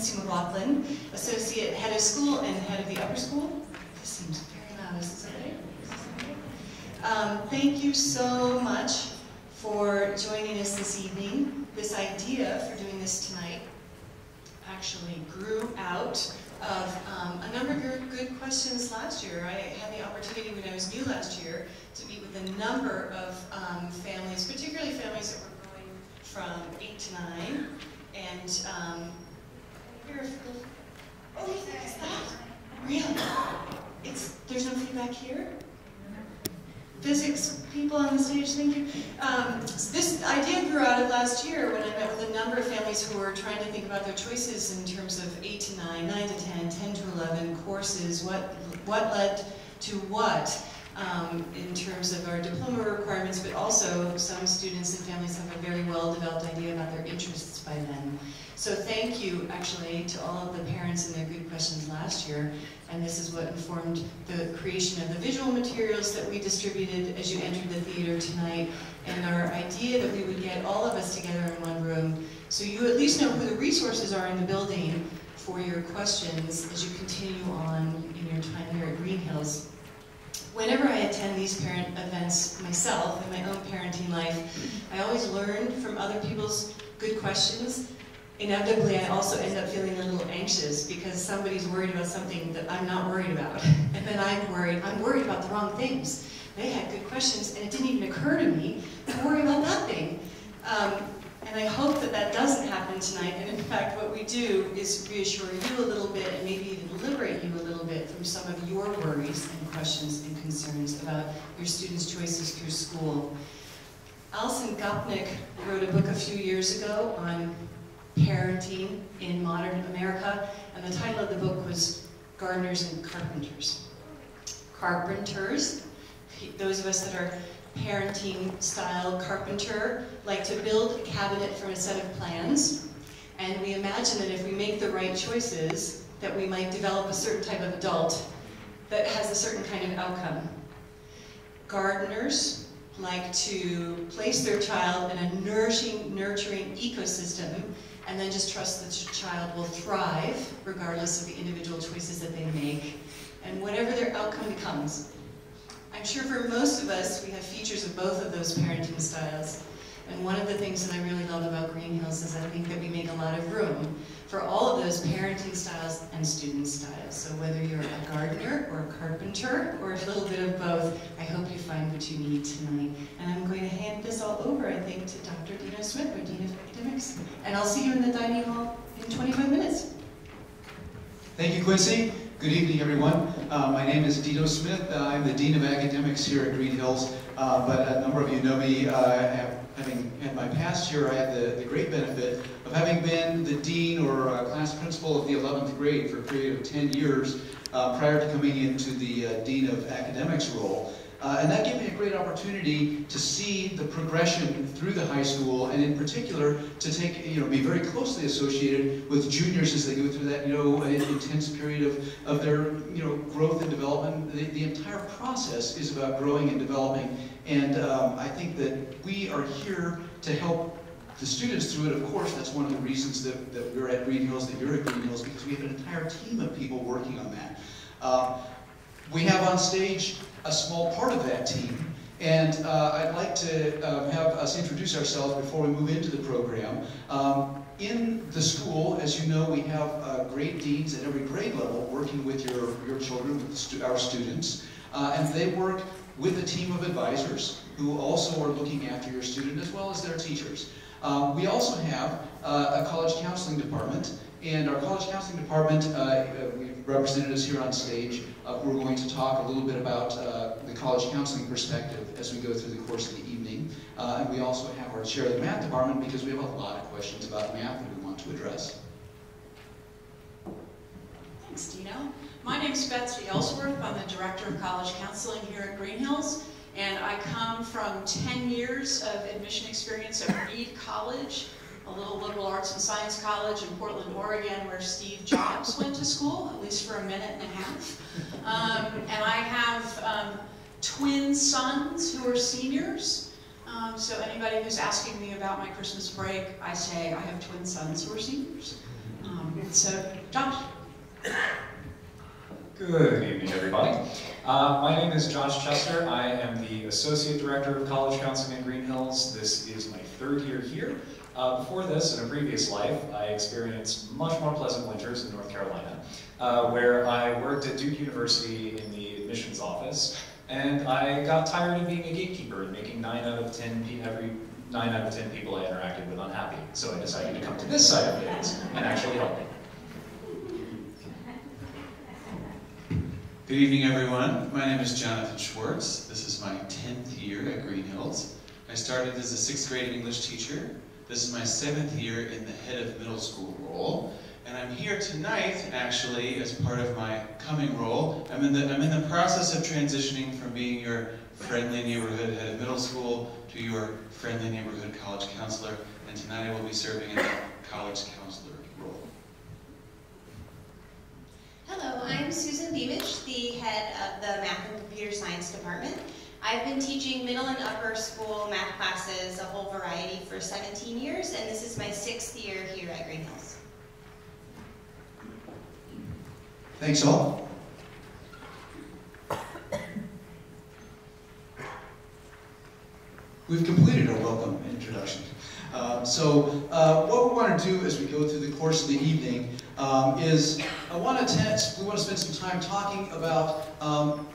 Quincy McLaughlin, Associate Head of School and Head of the Upper School. This seems very loud, is this okay? Um, thank you so much for joining us this evening. This idea for doing this tonight actually grew out of um, a number of good questions last year. I had the opportunity when I was new last year to meet with a number of um, families, particularly families that were going from 8 to 9. And um, oh, that? Really? It's, there's no feedback here? physics people on the stage, thank you. Um, this idea grew out of last year when I met with a number of families who were trying to think about their choices in terms of 8 to 9, 9 to 10, 10 to 11 courses, what, what led to what um, in terms of our diploma requirements, but also some students and families have a very well-developed idea about their interests by then. So thank you, actually, to all of the parents and their good questions last year. And this is what informed the creation of the visual materials that we distributed as you entered the theater tonight, and our idea that we would get all of us together in one room, so you at least know who the resources are in the building for your questions as you continue on in your time here at Greenhills. Whenever I attend these parent events myself in my own parenting life, I always learn from other people's good questions inevitably I also end up feeling a little anxious because somebody's worried about something that I'm not worried about. And then I'm worried, I'm worried about the wrong things. They had good questions and it didn't even occur to me to worry about nothing. Um, and I hope that that doesn't happen tonight. And in fact, what we do is reassure you a little bit and maybe even liberate you a little bit from some of your worries and questions and concerns about your students' choices through school. Alison Gopnik wrote a book a few years ago on parenting in modern America, and the title of the book was Gardeners and Carpenters. Carpenters, those of us that are parenting style carpenter, like to build a cabinet from a set of plans, and we imagine that if we make the right choices, that we might develop a certain type of adult that has a certain kind of outcome. Gardeners like to place their child in a nourishing, nurturing ecosystem and then just trust that your child will thrive regardless of the individual choices that they make and whatever their outcome becomes. I'm sure for most of us, we have features of both of those parenting styles. And one of the things that I really love about Greenhills is I think that we make a lot of room for all of those parenting styles and student styles. So whether you're a gardener or a carpenter or a little bit of both, I hope you find what you need tonight. And I'm going to hand this all over, I think, to Dr. Dino Smith, our Dean of Academics. And I'll see you in the dining hall in 25 minutes. Thank you, Quincy. Good evening, everyone. Uh, my name is Dino Smith. Uh, I'm the Dean of Academics here at Greenhills, uh, but a number of you know me. Uh, having had my past year, I had the, the great benefit of having been the dean or uh, class principal of the 11th grade for a period of 10 years uh, prior to coming into the dean of academics role. Uh, and that gave me a great opportunity to see the progression through the high school, and in particular, to take, you know, be very closely associated with juniors as they go through that, you know, intense period of, of their, you know, growth and development. The, the entire process is about growing and developing, and um, I think that we are here to help the students through it, of course, that's one of the reasons that, that we're at Greenhills, that you're at Greenhills, because we have an entire team of people working on that. Uh, we have on stage a small part of that team. And uh, I'd like to um, have us introduce ourselves before we move into the program. Um, in the school, as you know, we have uh, great deans at every grade level working with your, your children, with stu our students. Uh, and they work with a team of advisors who also are looking after your student as well as their teachers. Uh, we also have uh, a college counseling department, and our college counseling department, uh, we've represented us here on stage, uh, we're going to talk a little bit about uh, the college counseling perspective as we go through the course of the evening. Uh, and we also have our chair of the math department because we have a lot of questions about math that we want to address. Thanks, Dino. My name is Betsy Ellsworth. I'm the Director of College Counseling here at Greenhills. And I come from 10 years of admission experience at Reed College a little liberal arts and science college in Portland, Oregon, where Steve Jobs went to school, at least for a minute and a half. Um, and I have um, twin sons who are seniors. Um, so anybody who's asking me about my Christmas break, I say I have twin sons who are seniors. Um, so, Josh? Good evening, everybody. Uh, my name is Josh Chester. I am the Associate Director of College Counseling at Greenhills. This is my third year here. Uh, before this, in a previous life, I experienced much more pleasant winters in North Carolina, uh, where I worked at Duke University in the admissions office, and I got tired of being a gatekeeper and making 9 out of 10 every 9 out of 10 people I interacted with unhappy. So I decided to come to this side of things and actually help them. Good evening, everyone. My name is Jonathan Schwartz. This is my 10th year at Greenhills. I started as a sixth grade English teacher. This is my seventh year in the head of middle school role. And I'm here tonight, actually, as part of my coming role. I'm in the, I'm in the process of transitioning from being your friendly neighborhood head of middle school to your friendly neighborhood college counselor. And tonight I will be serving in the college counselor role. Hello, I'm Susan Beamish, the head of the Math and Computer Science Department. I've been teaching middle and upper school math classes, a whole variety, for 17 years, and this is my sixth year here at Greenhills. Thanks all. We've completed our welcome introduction. Um, so uh, what we want to do as we go through the course of the evening um, is I want to we want to spend some time talking about um,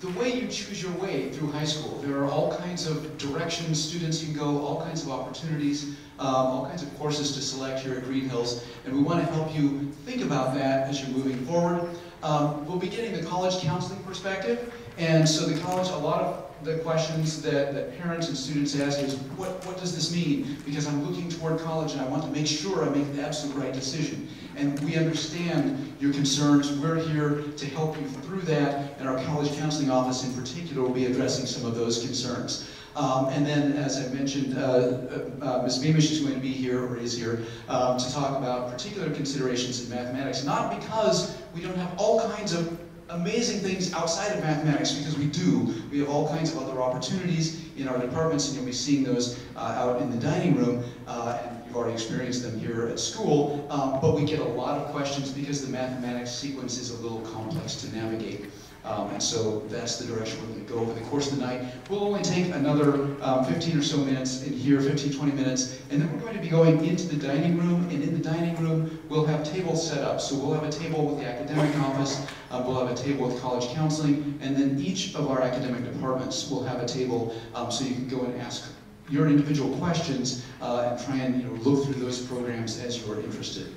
the way you choose your way through high school. There are all kinds of directions students can go, all kinds of opportunities, um, all kinds of courses to select here at Greenhills, and we want to help you think about that as you're moving forward. Um, we'll be getting the college counseling perspective, and so the college, a lot of the questions that, that parents and students ask is, what, what does this mean? Because I'm looking toward college and I want to make sure I make the absolute right decision. And we understand your concerns. We're here to help you through that, and our college counseling office in particular will be addressing some of those concerns. Um, and then, as I mentioned, uh, uh, uh Ms. Beamish is going to be here, or is here, um, to talk about particular considerations in mathematics, not because we don't have all kinds of amazing things outside of mathematics because we do. We have all kinds of other opportunities in our departments and you'll be seeing those uh, out in the dining room uh, and you've already experienced them here at school. Um, but we get a lot of questions because the mathematics sequence is a little complex to navigate. Um, and so that's the direction we're going to go over the course of the night. We'll only take another um, 15 or so minutes in here, 15, 20 minutes, and then we're going to be going into the dining room, and in the dining room, we'll have tables set up. So we'll have a table with the academic office, uh, we'll have a table with college counseling, and then each of our academic departments will have a table um, so you can go and ask your individual questions uh, and try and you know, look through those programs as you're interested.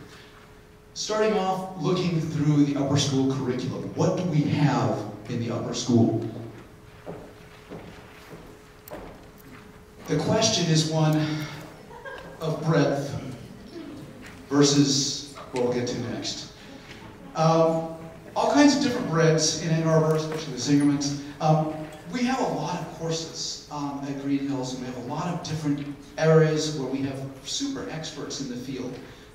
Starting off, looking through the upper school curriculum. What do we have in the upper school? The question is one of breadth versus what we'll get to next. Um, all kinds of different breads in Ann Arbor, especially the Zingerman's. Um, we have a lot of courses um, at Greenhills, and we have a lot of different areas where we have super experts in the field.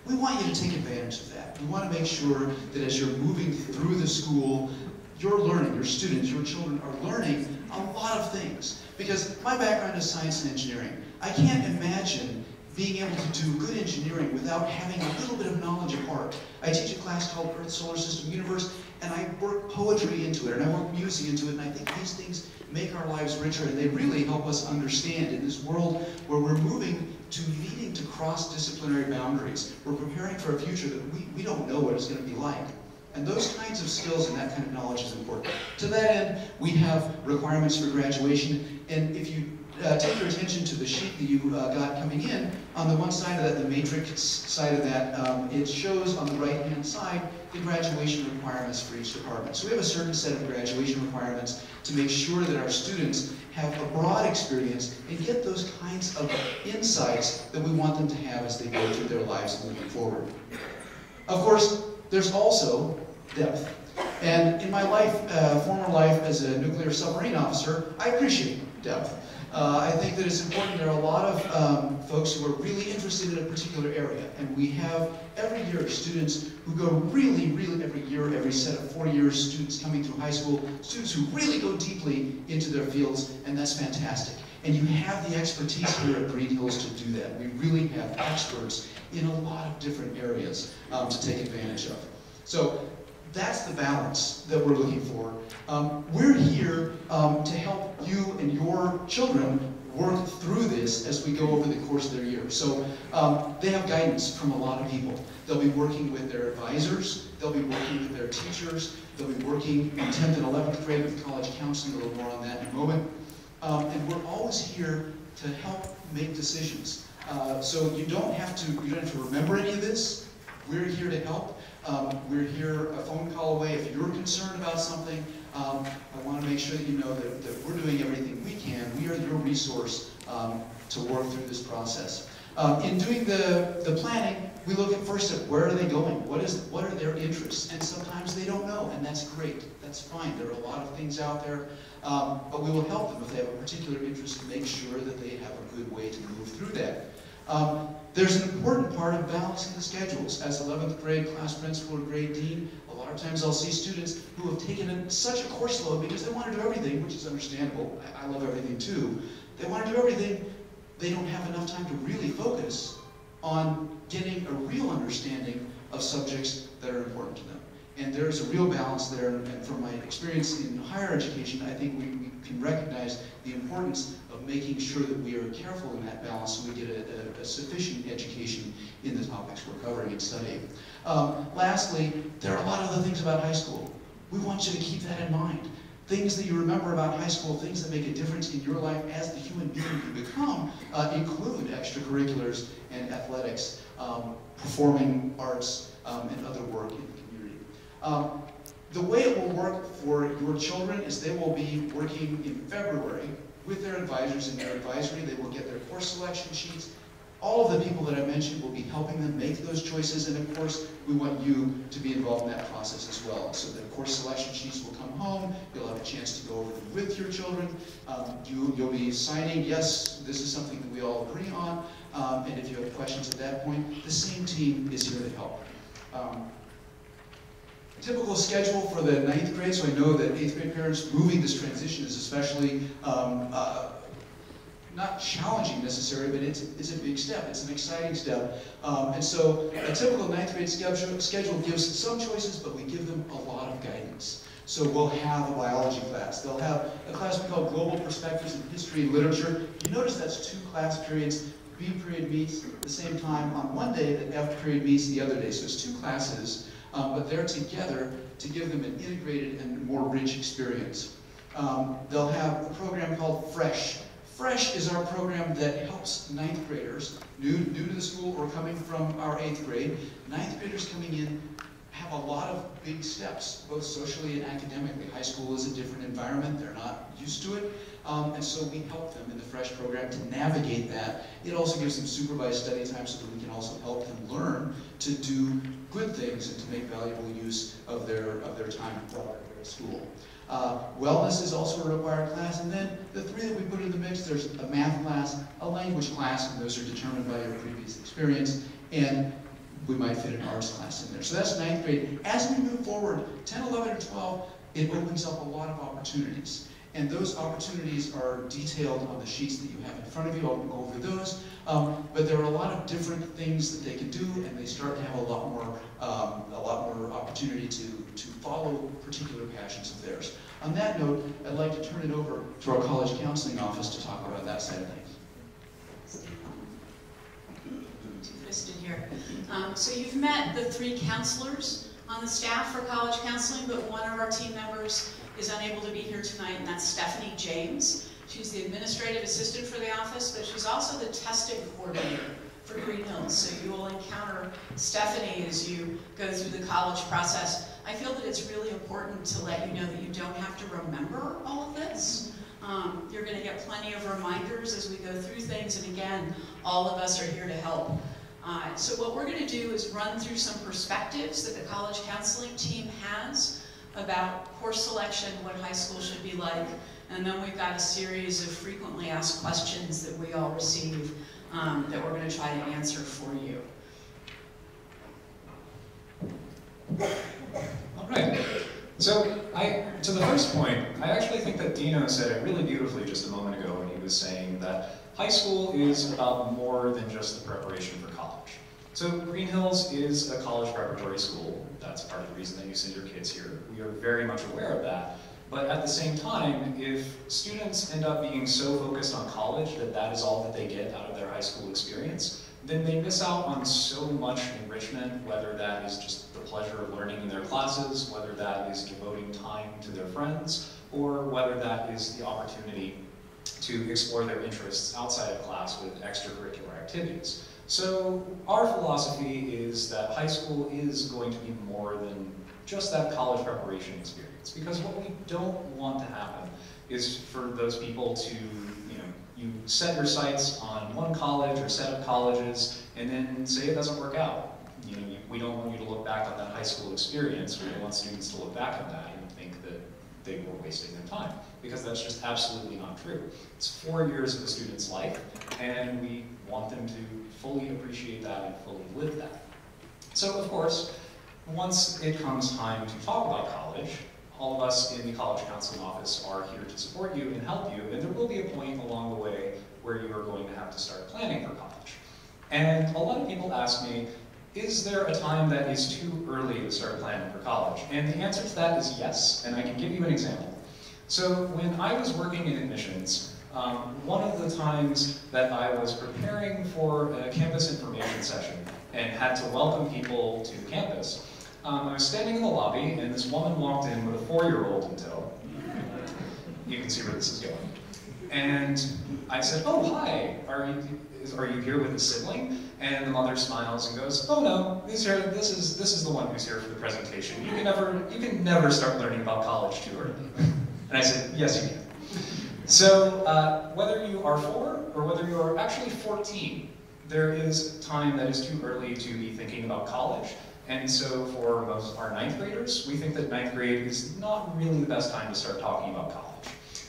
We want you to take advantage of that. We want to make sure that as you're moving through the school, you're learning, your students, your children are learning a lot of things. Because my background is science and engineering. I can't imagine being able to do good engineering without having a little bit of knowledge of art. I teach a class called Earth, Solar System, Universe, and I work poetry into it, and I work music into it, and I think these things make our lives richer, and they really help us understand in this world where we're moving to needing to cross disciplinary boundaries. We're preparing for a future that we, we don't know what it's going to be like. And those kinds of skills and that kind of knowledge is important. To that end, we have requirements for graduation, and if you uh, take your attention to the sheet that you uh, got coming in, on the one side of that, the matrix side of that, um, it shows on the right-hand side the graduation requirements for each department. So we have a certain set of graduation requirements to make sure that our students have a broad experience and get those kinds of insights that we want them to have as they go through their lives moving forward. Of course, there's also depth. And in my life, uh, former life as a nuclear submarine officer, I appreciate depth. Uh, I think that it's important. There are a lot of um, folks who are really interested in a particular area, and we have every year students who go really, really every year, every set of four years, students coming through high school, students who really go deeply into their fields, and that's fantastic. And you have the expertise here at Greenhills to do that. We really have experts in a lot of different areas um, to take advantage of. So that's the balance that we're looking for. Um, we're here um, to help you and your children work through this as we go over the course of their year. So um, they have guidance from a lot of people. They'll be working with their advisors, they'll be working with their teachers, they'll be working in 10th and 11th grade with college counseling, a little more on that in a moment. Um, and we're always here to help make decisions. Uh, so you don't have to you don't have to remember any of this. We're here to help. Um, we're here a phone call away. If you're concerned about something, um, I want to make sure that you know that, that, we're doing everything we can. We are your resource um, to work through this process. Um, in doing the, the planning, we look at first at where are they going? What is what are their interests? And sometimes they don't know, and that's great. That's fine. There are a lot of things out there, um, but we will help them if they have a particular interest to make sure that they have a good way to move through that. Um, there's an important part of balancing the schedules. As 11th grade class principal or grade dean, a lot of times I'll see students who have taken in such a course load because they want to do everything, which is understandable. I, I love everything too. They want to do everything. They don't have enough time to really focus on getting a real understanding of subjects that are important to them. And there's a real balance there, and from my experience in higher education, I think we, we can recognize the importance of making sure that we are careful in that balance so we get a, a, a sufficient education in the topics we're covering and studying. Um, lastly, there are a lot of other things about high school. We want you to keep that in mind. Things that you remember about high school, things that make a difference in your life as the human being you become, uh, include extracurriculars and athletics, um, performing arts, um, and other work in. Um, the way it will work for your children is they will be working in February with their advisors in their advisory. They will get their course selection sheets. All of the people that I mentioned will be helping them make those choices, and of course, we want you to be involved in that process as well. So the course selection sheets will come home, you'll have a chance to go over them with your children, um, you, will be signing, yes, this is something that we all agree on, um, and if you have questions at that point, the same team is here to help. Um, typical schedule for the ninth grade, so I know that eighth grade parents moving this transition is especially um, uh, not challenging necessarily, but it's, it's a big step. It's an exciting step. Um, and so a typical ninth grade schedule, gives some choices, but we give them a lot of guidance. So we'll have a biology class. They'll have a class we call Global Perspectives in History and Literature. You notice that's two class periods. B period meets the same time on one day that F period meets the other day. So it's two classes um, but they're together to give them an integrated and more rich experience. Um, they'll have a program called FRESH. FRESH is our program that helps ninth graders, new, new to the school or coming from our eighth grade. Ninth graders coming in have a lot of big steps, both socially and academically. High school is a different environment, they're not used to it, um, and so we help them in the FRESH program to navigate that. It also gives them supervised study time so that we can also help them learn to do good things and to make valuable use of their, of their time at school. Uh, wellness is also a required class, and then the three that we put in the mix, there's a math class, a language class, and those are determined by your previous experience, and we might fit an arts class in there. So that's ninth grade. As we move forward, 10, 11, and 12, it opens up a lot of opportunities. And those opportunities are detailed on the sheets that you have in front of you. I'll go over those. Um, but there are a lot of different things that they can do, and they start to have a lot more, um, a lot more opportunity to, to follow particular passions of theirs. On that note, I'd like to turn it over to our college counseling office to talk about that side of things. Two-fisted here. Um, so you've met the three counselors on the staff for college counseling, but one of our team members is unable to be here tonight, and that's Stephanie James. She's the administrative assistant for the office, but she's also the testing coordinator for Greenhills. So you will encounter Stephanie as you go through the college process. I feel that it's really important to let you know that you don't have to remember all of this. Um, you're going to get plenty of reminders as we go through things, and again, all of us are here to help. Uh, so what we're going to do is run through some perspectives that the college counseling team has about course selection, what high school should be like, and then we've got a series of frequently asked questions that we all receive um, that we're going to try to answer for you. All right. So, I, to the first point, I actually think that Dino said it really beautifully just a moment ago when he was saying that high school is about more than just the preparation for college. So Greenhills is a college preparatory school. That's part of the reason that you send your kids here. We are very much aware of that. But at the same time, if students end up being so focused on college that that is all that they get out of their high school experience, then they miss out on so much enrichment, whether that is just the pleasure of learning in their classes, whether that is devoting time to their friends, or whether that is the opportunity to explore their interests outside of class with extracurricular activities. So our philosophy is that high school is going to be more than just that college preparation experience. Because what we don't want to happen is for those people to, you know, you set your sights on one college or set of colleges and then say it doesn't work out. You know, we don't want you to look back on that high school experience. We don't want students to look back on that they were wasting their time because that's just absolutely not true. It's four years of a student's life, and we want them to fully appreciate that and fully live that. So, of course, once it comes time to talk about college, all of us in the College Counseling Office are here to support you and help you, and there will be a point along the way where you are going to have to start planning for college. And a lot of people ask me, is there a time that is too early to start planning for college? And the answer to that is yes, and I can give you an example. So when I was working in admissions, um, one of the times that I was preparing for a campus information session and had to welcome people to campus, um, I was standing in the lobby and this woman walked in with a four-year-old in tow. You can see where this is going. And I said, oh, hi, are you, is, are you here with a sibling? And the mother smiles and goes, oh no, this, is, this is the one who's here for the presentation. You can never, you can never start learning about college too early. And I said, yes, you can. So uh, whether you are four or whether you are actually 14, there is time that is too early to be thinking about college. And so for most our ninth graders, we think that ninth grade is not really the best time to start talking about college.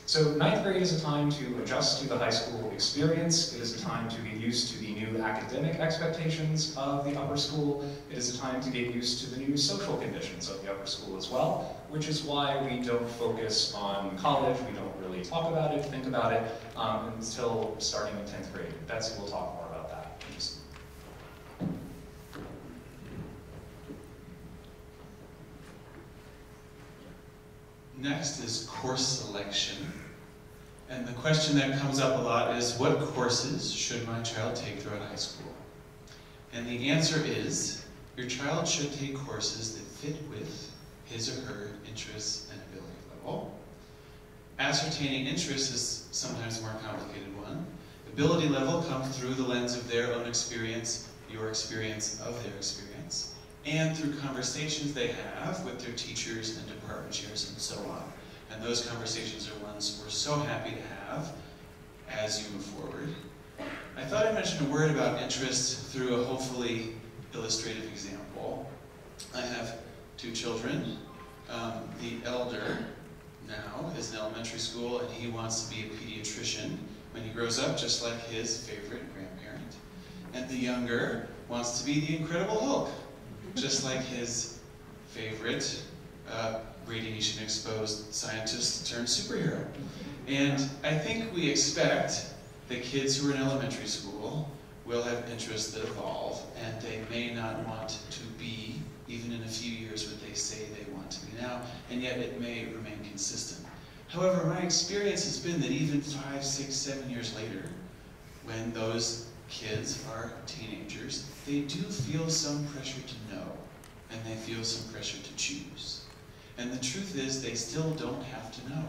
So ninth grade is a time to adjust to the high school experience. It is a time to get used to the new academic expectations of the upper school. It is a time to get used to the new social conditions of the upper school as well, which is why we don't focus on college. We don't really talk about it, think about it, um, until starting in 10th grade. Betsy will talk more about that. Next is course selection. And the question that comes up a lot is, what courses should my child take throughout high school? And the answer is, your child should take courses that fit with his or her interests and ability level. Ascertaining interests is sometimes a more complicated one. Ability level comes through the lens of their own experience, your experience of their experience and through conversations they have with their teachers and department chairs and so on. And those conversations are ones we're so happy to have as you move forward. I thought I'd mention a word about interest through a hopefully illustrative example. I have two children. Um, the elder now is in elementary school and he wants to be a pediatrician when he grows up, just like his favorite grandparent. And the younger wants to be the Incredible Hulk just like his favorite uh, radiation exposed scientist turned superhero. And I think we expect that kids who are in elementary school will have interests that evolve, and they may not want to be, even in a few years, what they say they want to be now, and yet it may remain consistent. However, my experience has been that even five, six, seven years later, when those kids are teenagers, they do feel some pressure to know, and they feel some pressure to choose. And the truth is, they still don't have to know.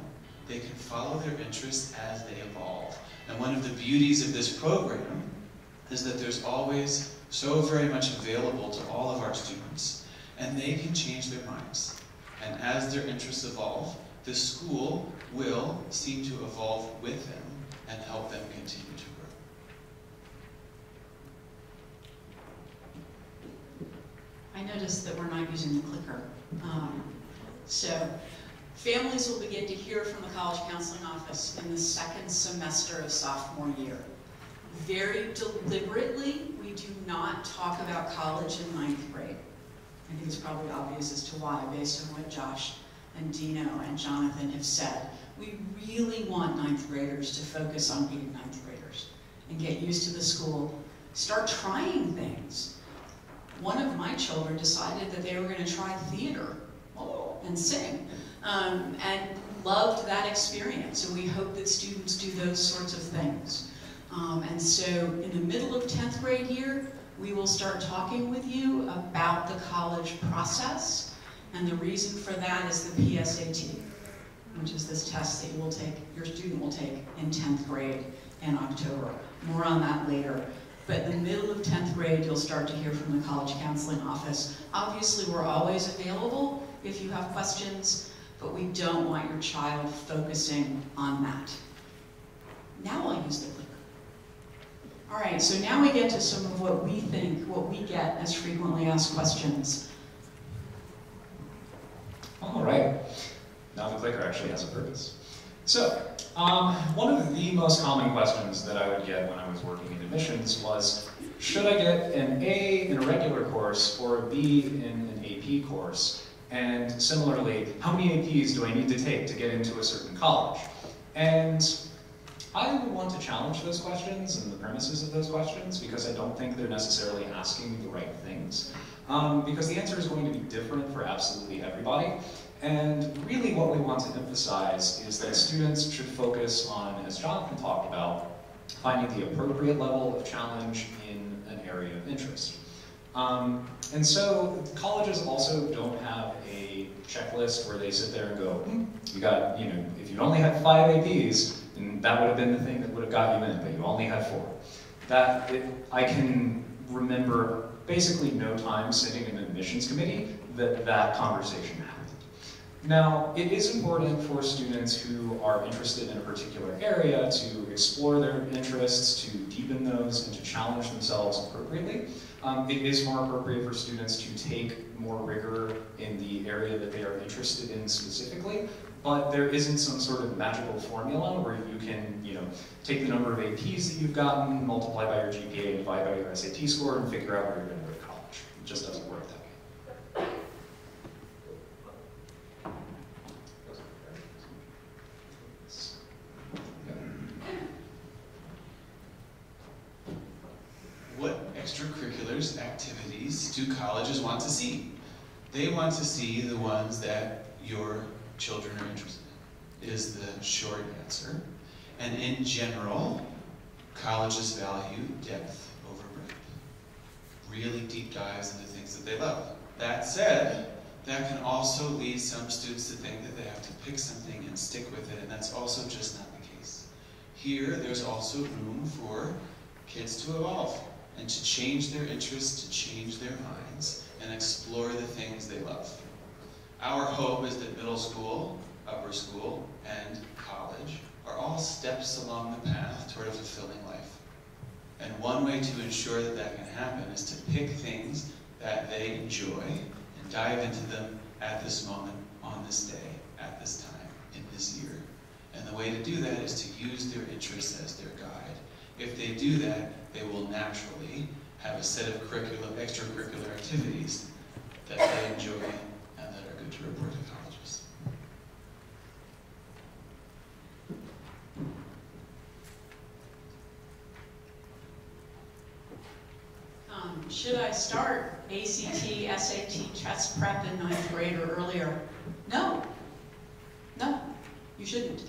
They can follow their interests as they evolve. And one of the beauties of this program is that there's always so very much available to all of our students, and they can change their minds. And as their interests evolve, the school will seem to evolve with them and help them continue to grow. I noticed that we're not using the clicker. Um, so families will begin to hear from the College Counseling Office in the second semester of sophomore year. Very deliberately, we do not talk about college in ninth grade. I think it's probably obvious as to why, based on what Josh and Dino and Jonathan have said, we really want ninth graders to focus on being ninth graders and get used to the school. Start trying things. One of my children decided that they were going to try theater and sing um, and loved that experience. And we hope that students do those sorts of things. Um, and so in the middle of 10th grade year, we will start talking with you about the college process. And the reason for that is the PSAT, which is this test that you will take, your student will take in 10th grade in October. More on that later. But in the middle of 10th grade, you'll start to hear from the college counseling office. Obviously, we're always available have questions, but we don't want your child focusing on that. Now I'll use the clicker. All right, so now we get to some of what we think, what we get as frequently asked questions. All right. Now the clicker actually has a purpose. So, um, one of the most common questions that I would get when I was working in admissions was, should I get an A in a regular course or a B in an AP course? And similarly, how many APs do I need to take to get into a certain college? And I would want to challenge those questions and the premises of those questions because I don't think they're necessarily asking the right things. Um, because the answer is going to be different for absolutely everybody. And really what we want to emphasize is that students should focus on, as Jonathan talked about, finding the appropriate level of challenge in an area of interest. Um, and so colleges also don't have a checklist where they sit there and go, hmm, you got, you know, if you only had five APs, then that would have been the thing that would have got you in, but you only had four. That, it, I can remember basically no time sitting in an admissions committee that that conversation happened. Now, it is important for students who are interested in a particular area to explore their interests, to deepen those, and to challenge themselves appropriately. Um, it is more appropriate for students to take more rigor in the area that they are interested in specifically, but there isn't some sort of magical formula where you can, you know, take the number of APs that you've gotten, multiply by your GPA, divide by your SAT score, and figure out where you're going to go to college. It just doesn't work that way. What extracurriculars, activities do colleges want to see? They want to see the ones that your children are interested in, is the short answer. And in general, colleges value depth over breadth. Really deep dives into things that they love. That said, that can also lead some students to think that they have to pick something and stick with it, and that's also just not the case. Here, there's also room for kids to evolve and to change their interests, to change their minds, and explore the things they love. Our hope is that middle school, upper school, and college are all steps along the path toward a fulfilling life. And one way to ensure that that can happen is to pick things that they enjoy and dive into them at this moment, on this day, at this time, in this year. And the way to do that is to use their interests as their guide. If they do that, they will naturally have a set of curriculum, extracurricular activities that they enjoy and that are good to report to colleges. Um, should I start ACT, SAT, test prep in ninth grade or earlier? No. No, you shouldn't.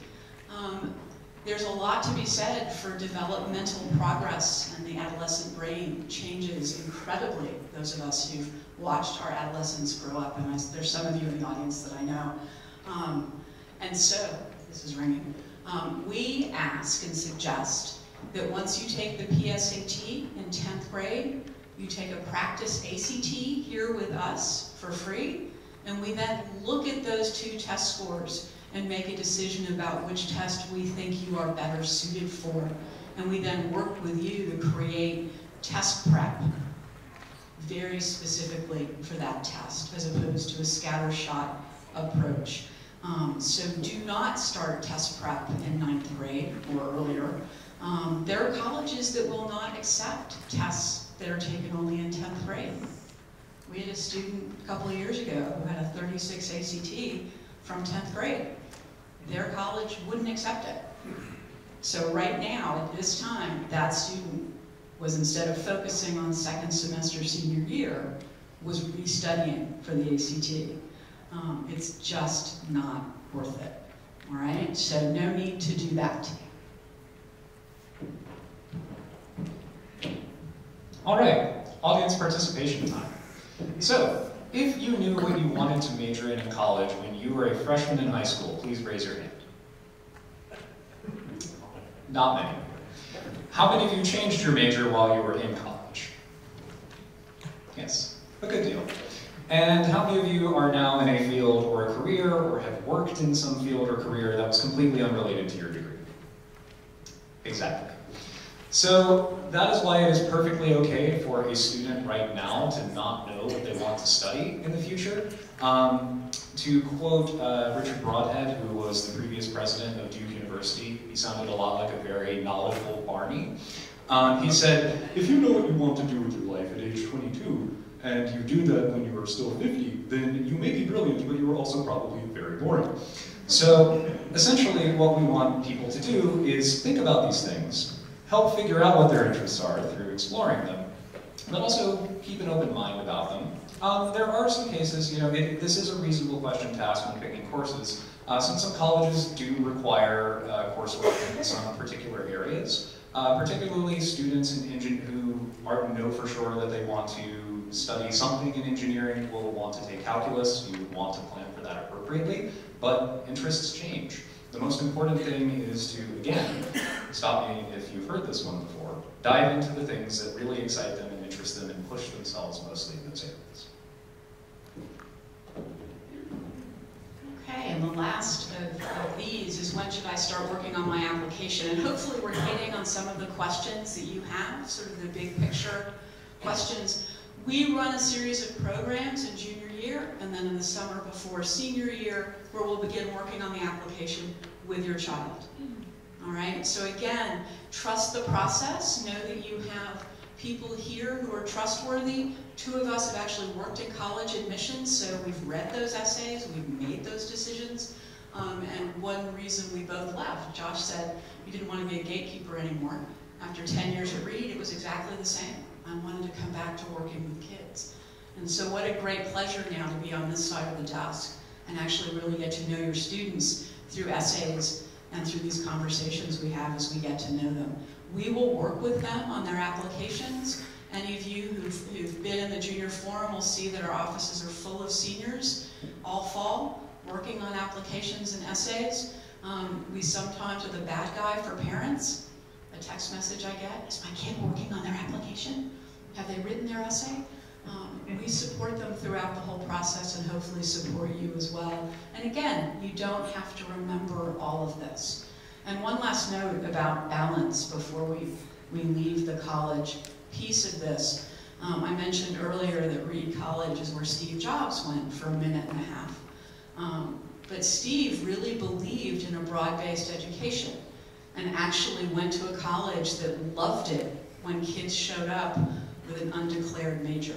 Um, there's a lot to be said for developmental progress, and the adolescent brain changes incredibly. Those of us who've watched our adolescents grow up, and I, there's some of you in the audience that I know. Um, and so, this is ringing, um, we ask and suggest that once you take the PSAT in 10th grade, you take a practice ACT here with us for free, and we then look at those two test scores and make a decision about which test we think you are better suited for. And we then work with you to create test prep very specifically for that test, as opposed to a scattershot approach. Um, so do not start test prep in ninth grade or earlier. Um, there are colleges that will not accept tests that are taken only in 10th grade. We had a student a couple of years ago who had a 36 ACT from 10th grade. Their college wouldn't accept it. So right now, at this time, that student was instead of focusing on second semester senior year, was restudying for the ACT. Um, it's just not worth it, all right? So no need to do that. All right, audience participation time. So, if you knew what you wanted to major in in college when you were a freshman in high school, please raise your hand. Not many. How many of you changed your major while you were in college? Yes, a good deal. And how many of you are now in a field or a career or have worked in some field or career that was completely unrelated to your degree? Exactly. So that is why it is perfectly okay for a student right now to not know what they want to study in the future. Um, to quote uh, Richard Brodhead, who was the previous president of Duke University, he sounded a lot like a very knowledgeable Barney. Um, he said, if you know what you want to do with your life at age 22, and you do that when you are still 50, then you may be brilliant, but you are also probably very boring. So essentially what we want people to do is think about these things, help figure out what their interests are through exploring them, but also keep an open mind about them. Um, there are some cases, you know, it, this is a reasonable question to ask when picking courses, uh, since some colleges do require uh, coursework in some particular areas, uh, particularly students in engine who are know for sure that they want to study something in engineering will want to take calculus, you would want to plan for that appropriately, but interests change. The most important thing is to, again, stop me if you've heard this one before, dive into the things that really excite them and interest them and push themselves mostly in those areas. Okay, and the last of, of, these is when should I start working on my application? And hopefully we're hitting on some of the questions that you have, sort of the big picture questions. We run a series of programs in junior year and then in the summer before senior year where we'll begin working on the application with your child. All right, so again, trust the process. Know that you have people here who are trustworthy. Two of us have actually worked in college admissions, so we've read those essays, we've made those decisions. Um, and one reason we both left, Josh said he didn't want to be a gatekeeper anymore. After 10 years at Reed, it was exactly the same. I wanted to come back to working with kids. And so what a great pleasure now to be on this side of the desk and actually really get to know your students through essays and through these conversations we have as we get to know them. We will work with them on their applications. Any of you who've, who've been in the junior forum will see that our offices are full of seniors all fall working on applications and essays. Um, we sometimes are the bad guy for parents. A text message I get, is my kid working on their application? Have they written their essay? We support them throughout the whole process and hopefully support you as well. And again, you don't have to remember all of this. And one last note about balance before we, we leave the college piece of this. Um, I mentioned earlier that Reed College is where Steve Jobs went for a minute and a half. Um, but Steve really believed in a broad-based education and actually went to a college that loved it when kids showed up with an undeclared major.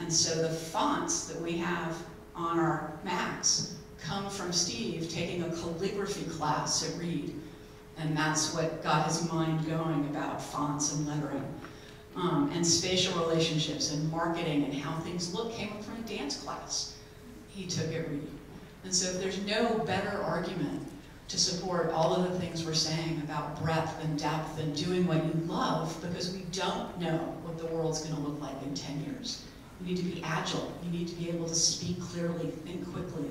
And so the fonts that we have on our Macs come from Steve taking a calligraphy class at Reed. And that's what got his mind going about fonts and lettering. Um, and spatial relationships and marketing and how things look came from a dance class he took at Reed. And so there's no better argument to support all of the things we're saying about breadth and depth and doing what you love because we don't know what the world's going to look like in 10 years. You need to be agile. You need to be able to speak clearly, think quickly,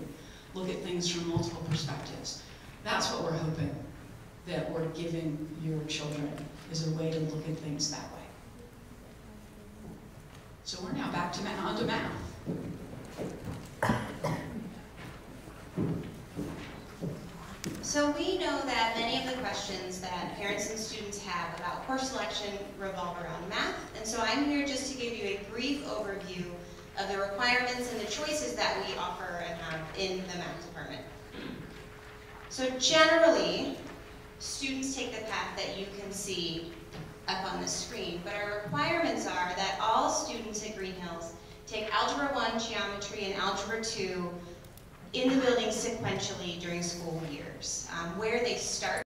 look at things from multiple perspectives. That's what we're hoping that we're giving your children is a way to look at things that way. So we're now back to on to math. So we know that many of the questions that parents and students have about course selection revolve around math, and so I'm here just to give you a brief overview of the requirements and the choices that we offer and have in the math department. So generally, students take the path that you can see up on the screen, but our requirements are that all students at Greenhills take Algebra 1 Geometry and Algebra 2 in the building sequentially during school years. Um, Where they start